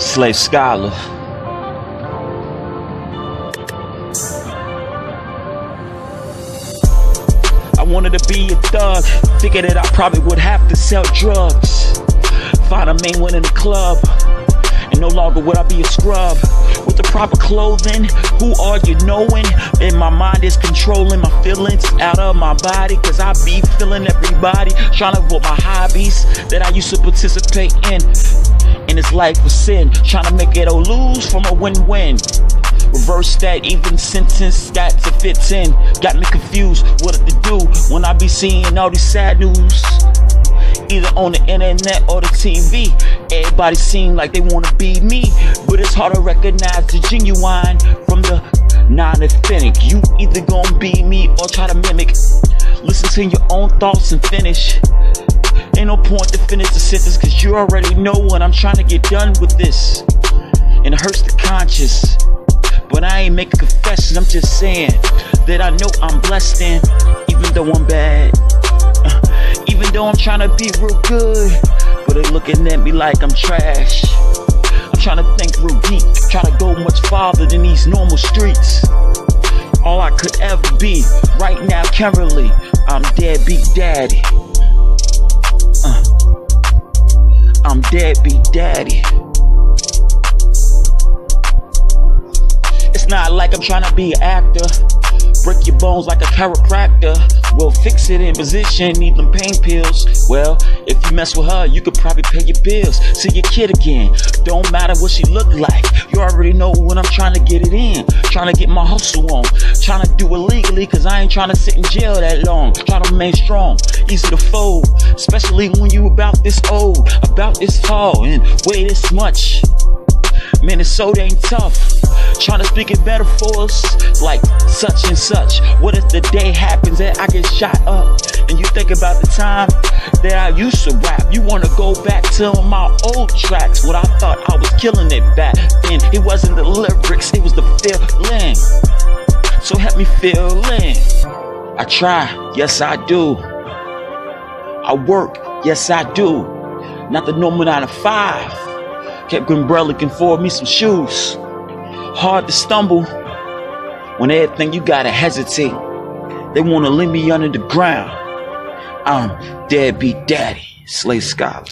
Slave Scholar. I wanted to be a thug. Figured that I probably would have to sell drugs. Find a main one in the club. And no longer would I be a scrub. The proper clothing, who are you knowing? And my mind is controlling my feelings out of my body. Cause I be feeling everybody. Trying to avoid my hobbies that I used to participate in. And it's life of sin. Trying to make it a lose from a win-win. Reverse that even sentence got to fit in. Got me confused what to do when I be seeing all these sad news. Either on the internet or the TV. Everybody seem like they wanna be me. But it's hard to recognize the genuine from the non-authentic. You either gonna be me or try to mimic. Listen to your own thoughts and finish. Ain't no point to finish the sentence cause you already know what I'm trying to get done with this. And it hurts the conscience. But I ain't making confessions, I'm just saying that I know I'm blessed in, even though I'm bad. Even though I'm trying to be real good, but they looking at me like I'm trash. I'm trying to think real deep, try to go much farther than these normal streets. All I could ever be, right now currently, I'm deadbeat daddy. Uh, I'm deadbeat daddy. It's not like I'm trying to be an actor. Break your bones like a chiropractor. We'll fix it in position, need them pain pills. Well, if you mess with her, you could probably pay your bills. See your kid again. Don't matter what she look like. You already know when I'm trying to get it in. Trying to get my hustle on. Trying to do it legally, cause I ain't trying to sit in jail that long. Trying to remain strong, easy to fold. Especially when you about this old, about this tall, and weigh this much. So dang tough. Trying to speak it better for us, like such and such. What if the day happens that I get shot up? And you think about the time that I used to rap. You wanna go back to my old tracks. What I thought I was killing it back then. It wasn't the lyrics, it was the feeling. So help me feel in. I try, yes I do. I work, yes I do. Not the normal nine to five. Kept Grimbrell looking for me some shoes. Hard to stumble when everything you gotta hesitate. They wanna leave me under the ground. I'm deadbeat daddy, slave scholar.